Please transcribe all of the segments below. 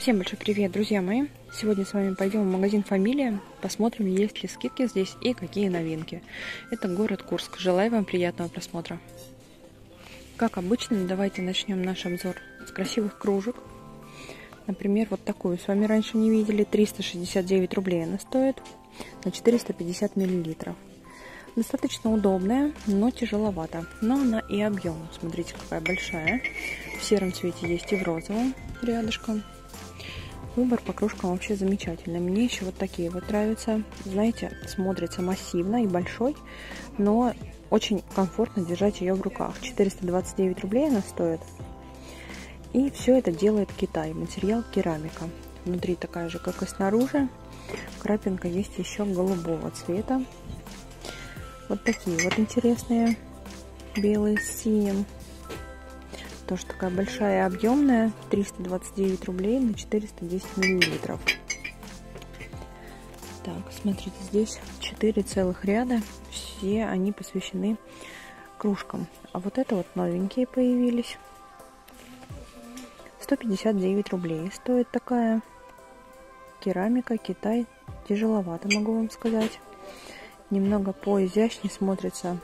Всем большой привет, друзья мои! Сегодня с вами пойдем в магазин «Фамилия», посмотрим, есть ли скидки здесь и какие новинки. Это город Курск. Желаю вам приятного просмотра. Как обычно, давайте начнем наш обзор с красивых кружек. Например, вот такую с вами раньше не видели. 369 рублей она стоит на 450 миллилитров. Достаточно удобная, но тяжеловато. Но она и объем. Смотрите, какая большая. В сером цвете есть и в розовом рядышком. Выбор по кружкам вообще замечательный. Мне еще вот такие вот нравятся. Знаете, смотрится массивно и большой, но очень комфортно держать ее в руках. 429 рублей она стоит. И все это делает Китай. Материал керамика. Внутри такая же, как и снаружи. Крапинка есть еще голубого цвета. Вот такие вот интересные белые с синим. Тоже такая большая объемная. 329 рублей на 410 миллилитров. Так, смотрите, здесь 4 целых ряда. Все они посвящены кружкам. А вот это вот новенькие появились. 159 рублей стоит такая керамика Китай. Тяжеловато, могу вам сказать. Немного поизящнее смотрится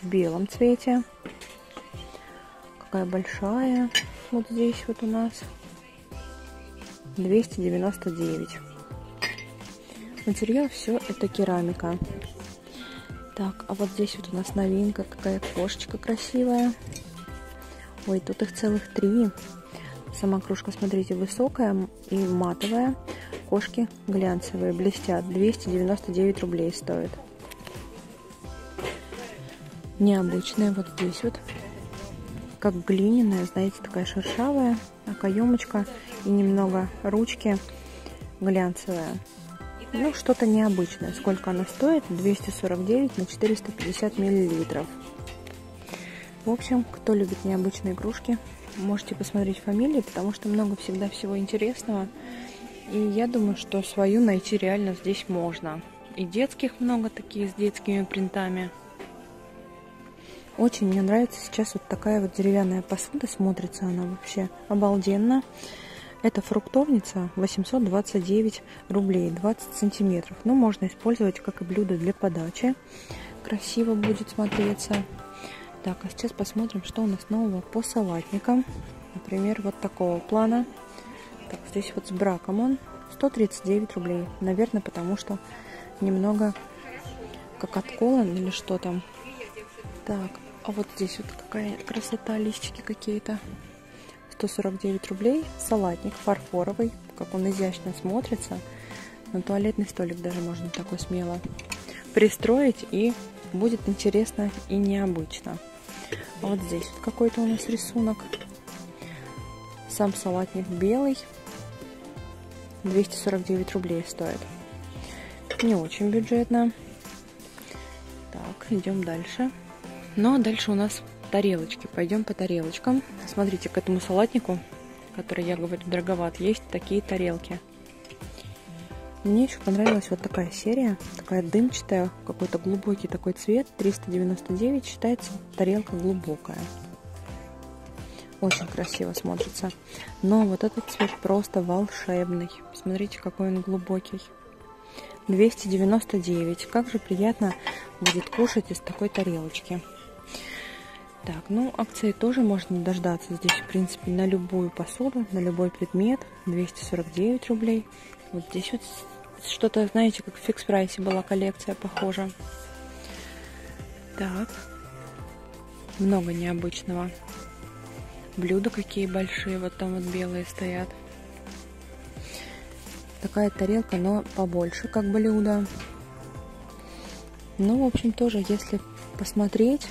в белом цвете. Какая большая. Вот здесь вот у нас 299. Материал все это керамика. Так, а вот здесь вот у нас новинка. Какая кошечка красивая. Ой, тут их целых три. Сама кружка, смотрите, высокая и матовая. Кошки глянцевые, блестят. 299 рублей стоит необычная вот здесь вот. Как глиняная, знаете, такая шершавая, а каемочка и немного ручки глянцевая. Ну, что-то необычное. Сколько она стоит? 249 на 450 миллилитров. В общем, кто любит необычные кружки, можете посмотреть фамилии, потому что много всегда всего интересного. И я думаю, что свою найти реально здесь можно. И детских много такие с детскими принтами. Очень мне нравится сейчас вот такая вот деревянная посуда. Смотрится она вообще обалденно. Это фруктовница 829 рублей, 20 сантиметров. Ну, можно использовать как и блюдо для подачи. Красиво будет смотреться. Так, а сейчас посмотрим, что у нас нового по салатникам. Например, вот такого плана. Так, здесь вот с браком он 139 рублей. Наверное, потому что немного как отколон или что там. Так, а вот здесь вот какая красота, листики какие-то. 149 рублей. Салатник фарфоровый. Как он изящно смотрится. На туалетный столик даже можно такой смело пристроить. И будет интересно и необычно. А вот здесь вот какой-то у нас рисунок. Сам салатник белый. 249 рублей стоит. Не очень бюджетно. Так, идем дальше. Ну а дальше у нас тарелочки. Пойдем по тарелочкам. Смотрите, к этому салатнику, который я говорю дороговат, есть такие тарелки. Мне еще понравилась вот такая серия, такая дымчатая, какой-то глубокий такой цвет, 399, считается тарелка глубокая. Очень красиво смотрится. Но вот этот цвет просто волшебный. Смотрите, какой он глубокий. 299. Как же приятно будет кушать из такой тарелочки. Так, ну акции тоже можно дождаться здесь, в принципе, на любую посуду, на любой предмет. 249 рублей. Вот здесь вот что-то, знаете, как в фикс прайсе была коллекция похожа. Так, много необычного. Блюда какие большие, вот там вот белые стоят. Такая тарелка, но побольше, как блюдо. Ну, в общем, тоже, если посмотреть,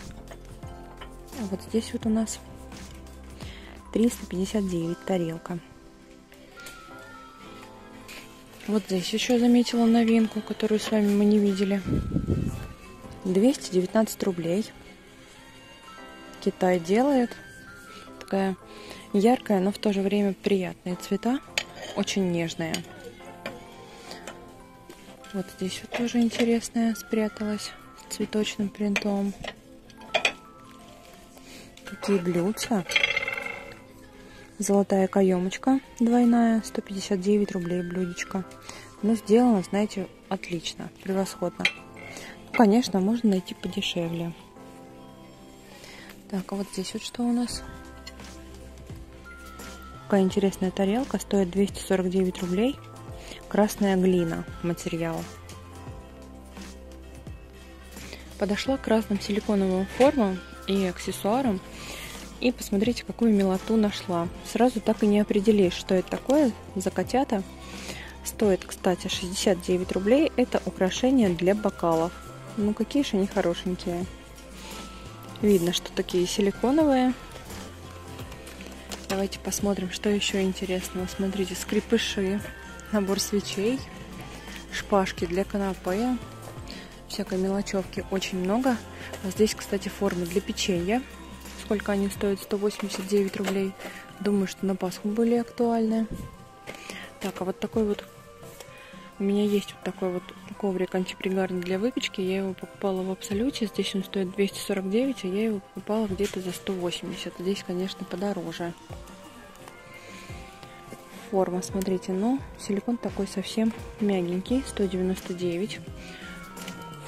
вот здесь вот у нас 359 тарелка. Вот здесь еще заметила новинку, которую с вами мы не видели. 219 рублей. Китай делает. Такая яркая, но в то же время приятные цвета. Очень нежная. Вот здесь вот тоже интересная спряталась цветочным принтом. Такие блюдца. Золотая каемочка двойная, 159 рублей блюдечко. Но сделано, знаете, отлично, превосходно. Ну, конечно, можно найти подешевле. Так, а вот здесь вот что у нас? Какая интересная тарелка, стоит 249 рублей. Красная глина материал. Подошла к разным силиконовым формам и аксессуарам. И посмотрите, какую милоту нашла. Сразу так и не определишь, что это такое за котята. Стоит, кстати, 69 рублей. Это украшения для бокалов. Ну, какие же они хорошенькие. Видно, что такие силиконовые. Давайте посмотрим, что еще интересного. Смотрите, скрипыши, набор свечей, шпажки для канапе, всякой мелочевки очень много. А здесь, кстати, формы для печенья. Сколько они стоят? 189 рублей. Думаю, что на Пасху были актуальны. Так, а вот такой вот у меня есть вот такой вот коврик антипригарный для выпечки. Я его покупала в Абсолюте. Здесь он стоит 249, а я его покупала где-то за 180. Здесь, конечно, подороже. Форма, смотрите, но силикон такой совсем мягенький, 199.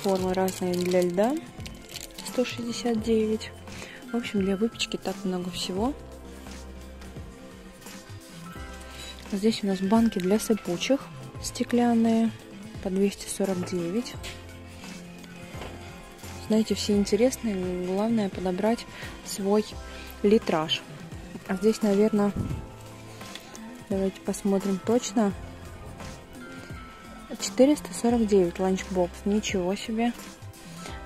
Формы разные для льда, 169. В общем, для выпечки так много всего. Здесь у нас банки для сыпучих стеклянные по 249. Знаете, все интересные. Главное подобрать свой литраж. А здесь, наверное, давайте посмотрим точно. 449 ланчбокс. Ничего себе.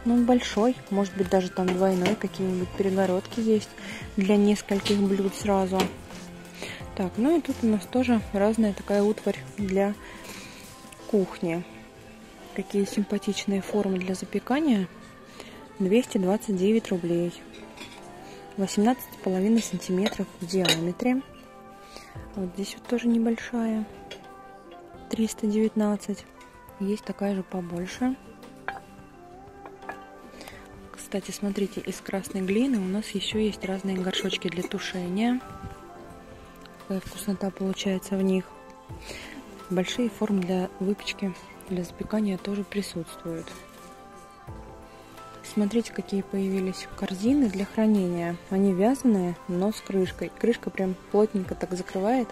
Ну, большой. Может быть, даже там двойной. Какие-нибудь перегородки есть для нескольких блюд сразу. Так, ну и тут у нас тоже разная такая утварь для кухни. Какие симпатичные формы для запекания. 229 рублей. 18,5 сантиметров в диаметре. Вот здесь вот тоже небольшая. 319. Есть такая же побольше. Кстати, смотрите, из красной глины у нас еще есть разные горшочки для тушения. Какая вкуснота получается в них. Большие формы для выпечки, для запекания тоже присутствуют. Смотрите, какие появились корзины для хранения. Они вязаные, но с крышкой. Крышка прям плотненько так закрывает.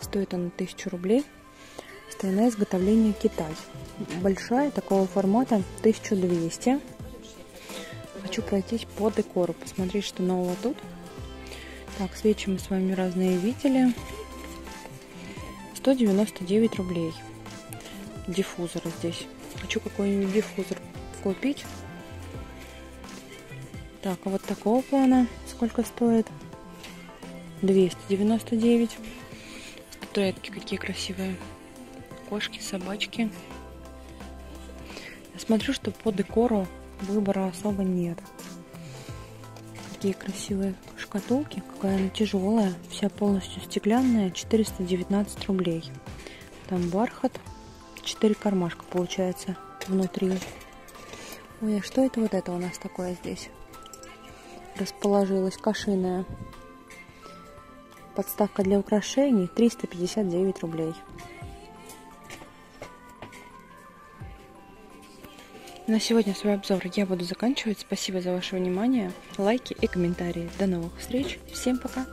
Стоит она 1000 рублей. Страна изготовления Китай. Большая, такого формата 1200. Хочу пройтись по декору, посмотреть, что нового тут. Так, свечи мы с вами разные видели. 199 рублей. Диффузор здесь. Хочу какой-нибудь диффузор купить. Так, а вот такого плана сколько стоит? 299. Статуэтки какие красивые. Кошки, собачки. Я смотрю, что по декору выбора особо нет. Какие красивые шкатулки, какая она тяжелая, вся полностью стеклянная, 419 рублей. Там бархат, 4 кармашка получается внутри. Ой, а что это вот это у нас такое здесь? Расположилась кашиная. Подставка для украшений 359 рублей. На сегодня свой обзор я буду заканчивать. Спасибо за ваше внимание, лайки и комментарии. До новых встреч. Всем пока.